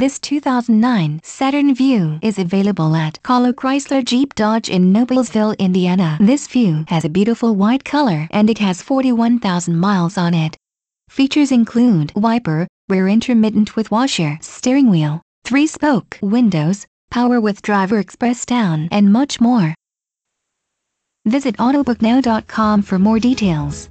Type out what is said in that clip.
This 2009 Saturn Vue is available at Kahlo Chrysler Jeep Dodge in Noblesville, Indiana. This Vue has a beautiful white color and it has 41,000 miles on it. Features include wiper, rear intermittent with washer, steering wheel, three-spoke windows, power with driver express down and much more. Visit Autobooknow.com for more details.